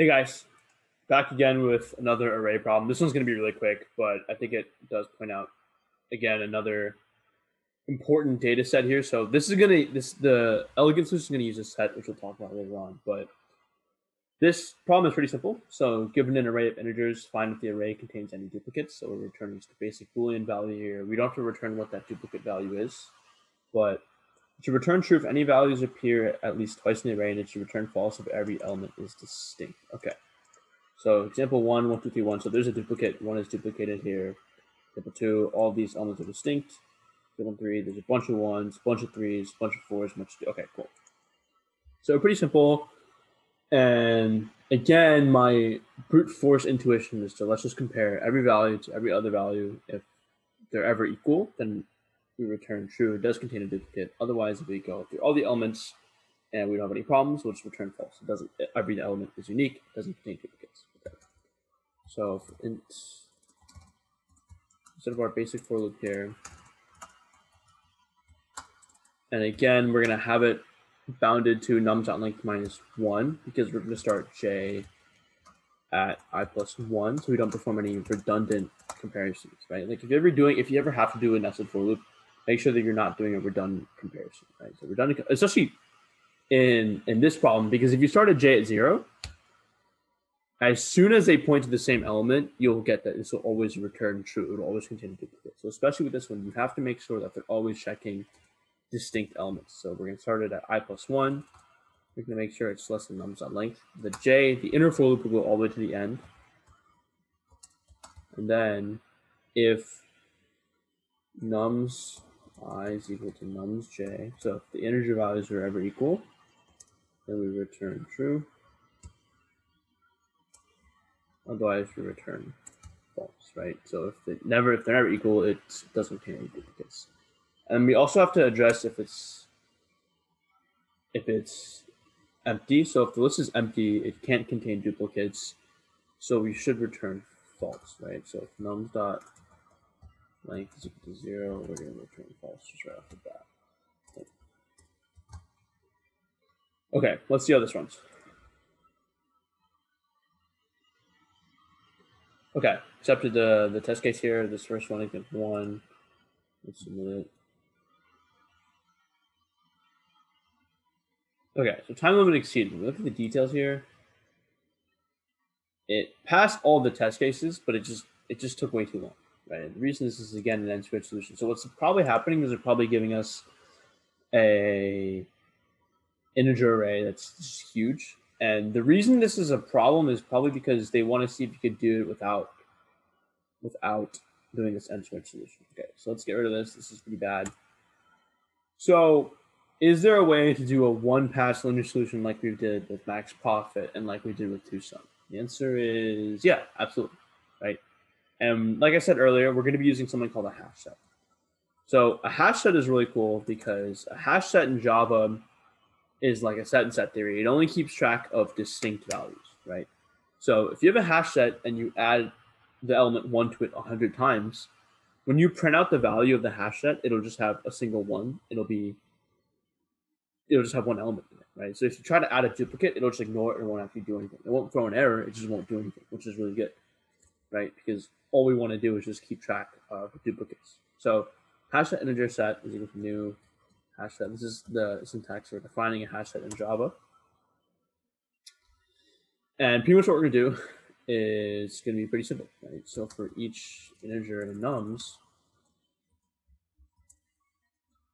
Hey guys, back again with another array problem. This one's going to be really quick, but I think it does point out again another important data set here. So this is going to this the elegant solution is going to use a set, which we'll talk about later on. But this problem is pretty simple. So given an array of integers, find if the array contains any duplicates. So we're returning just a basic Boolean value here. We don't have to return what that duplicate value is, but should return true if any values appear at least twice in the array, and it should return false if every element is distinct. Okay. So example one, one, two, three, one. So there's a duplicate. One is duplicated here. Example two, all these elements are distinct. Example three, there's a bunch of ones, bunch of threes, bunch of fours, of. Okay, cool. So pretty simple. And again, my brute force intuition is to let's just compare every value to every other value. If they're ever equal, then we return true. It does contain a duplicate. Otherwise, if we go through all the elements and we don't have any problems, we'll just return false. It doesn't. Every element is unique. It doesn't contain duplicates. So int, instead of our basic for loop here, and again, we're gonna have it bounded to nums.length minus one because we're gonna start j at i plus one, so we don't perform any redundant comparisons, right? Like if you're ever doing, if you ever have to do a nested for loop, make sure that you're not doing a redundant comparison, right? So redundant, especially in in this problem, because if you start a j at zero, as soon as they point to the same element, you'll get that this will always return true. It will always contain a duplicate. So especially with this one, you have to make sure that they're always checking distinct elements. So we're going to start it at i plus one. We're going to make sure it's less than nums on length. The j, the inner for loop will go all the way to the end. And then if nums i is equal to nums j. So if the integer values are ever equal, then we return true. Otherwise, we return false, right? So if they never, if they're never equal, it doesn't contain duplicates. And we also have to address if it's if it's empty. So if the list is empty, it can't contain duplicates. So we should return false, right? So if nums dot length is equal to zero, we're going to return false just right off the bat. Okay, let's see how this runs. Okay, accepted the, the test case here. This first one, against one. Let's submit it. Okay, so time limit exceeded. Look at the details here. It passed all the test cases, but it just it just took way too long. Right. The reason this is again an end-to-end solution. So what's probably happening is they're probably giving us a integer array that's huge. And the reason this is a problem is probably because they want to see if you could do it without without doing this end-to-end solution. Okay, so let's get rid of this. This is pretty bad. So is there a way to do a one-pass linear solution like we did with max profit and like we did with two sum? The answer is yeah, absolutely, right? And like I said earlier, we're going to be using something called a hash set. So a hash set is really cool because a hash set in Java is like a set in set theory. It only keeps track of distinct values, right? So if you have a hash set and you add the element one to it a hundred times, when you print out the value of the hash set, it'll just have a single one. It'll be, it'll just have one element in it, right? So if you try to add a duplicate, it'll just ignore it and won't actually do anything. It won't throw an error. It just won't do anything, which is really good, right? Because all we want to do is just keep track of duplicates. So hash set integer set is equal to new hash set. This is the syntax for defining a hash set in Java. And pretty much what we're going to do is going to be pretty simple, right? So for each integer in nums,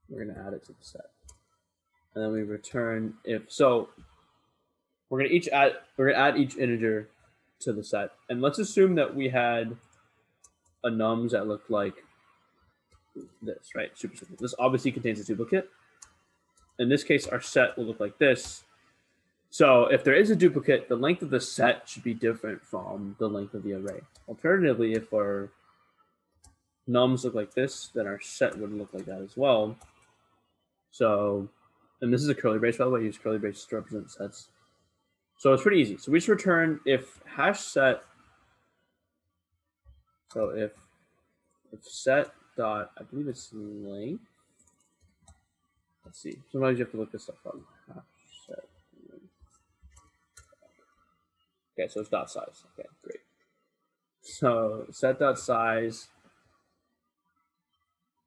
we're going to add it to the set. And then we return if, so we're going to each add, we're going to add each integer to the set. And let's assume that we had a nums that looked like this, right? Super simple. This obviously contains a duplicate. In this case, our set will look like this. So if there is a duplicate, the length of the set should be different from the length of the array. Alternatively, if our nums look like this, then our set would look like that as well. So, and this is a curly brace, by the way, I use curly braces to represent sets. So it's pretty easy. So we just return if hash set so if if set dot, I believe it's length. Let's see. Sometimes you have to look this stuff up. Okay, so it's dot size. Okay, great. So set dot size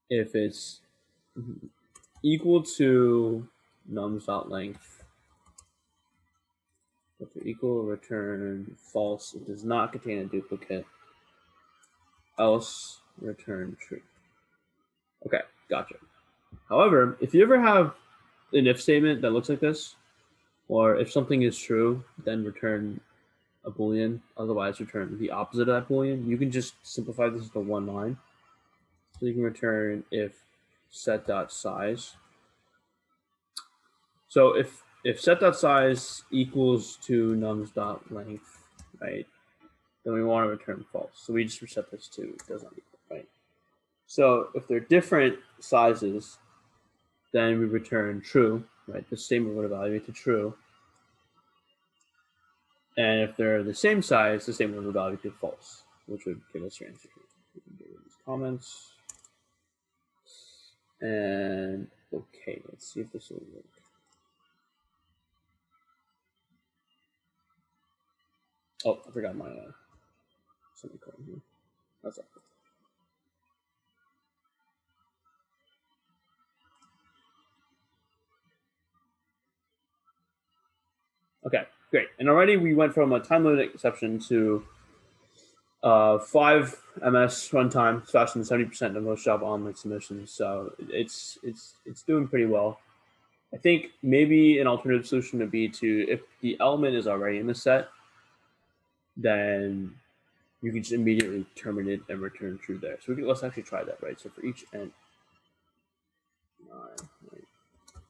if it's equal to nums dot length if equal return false it does not contain a duplicate else return true. Okay gotcha. However if you ever have an if statement that looks like this or if something is true then return a boolean. Otherwise return the opposite of that boolean. You can just simplify this to one line. So you can return if set dot size. So if if set dot size equals to nums dot length, right, then we want to return false. So we just reset this to it does not equal, right? So if they're different sizes, then we return true, right? The statement would evaluate to true. And if they're the same size, the statement would evaluate to false, which would give us your answer. Comments. And okay, let's see if this will work. Oh, I forgot my uh, semicolon here. That's all. Okay, great. And already we went from a time limit exception to uh, five MS runtime, faster than seventy percent of most Java online submissions. So it's it's it's doing pretty well. I think maybe an alternative solution would be to if the element is already in the set, then you can just immediately terminate and return true there. So we can let's actually try that, right? So for each right,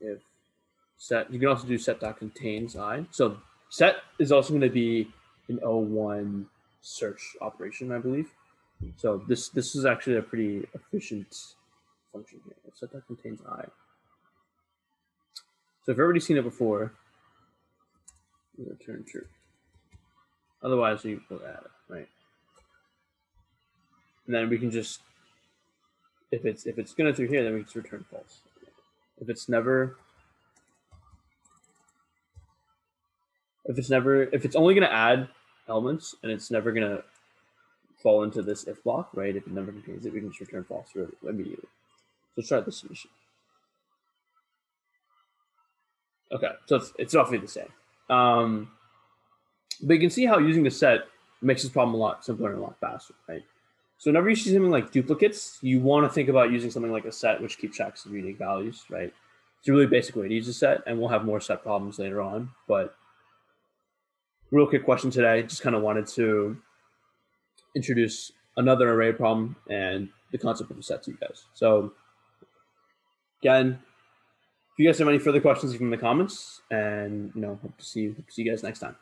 if set, you can also do set contains i. So set is also going to be an O1 search operation, I believe. So this this is actually a pretty efficient function here. Set that contains i. So if everybody's seen it before, return true. Otherwise, you will add it, right? And then we can just, if it's if it's gonna through here, then we just return false. If it's never, if it's never, if it's only gonna add elements and it's never going to fall into this if block, right? If it never contains it, we can just return false immediately. So let's try this solution. Okay, so it's, it's roughly the same. Um, but you can see how using the set makes this problem a lot simpler and a lot faster, right? So whenever you see something like duplicates, you want to think about using something like a set, which keeps track of unique values, right? It's a really basic way to use a set, and we'll have more set problems later on. But real quick question today. Just kind of wanted to introduce another array problem and the concept of a set to you guys. So again, if you guys have any further questions, leave them in the comments, and you know, hope to see you, see you guys next time.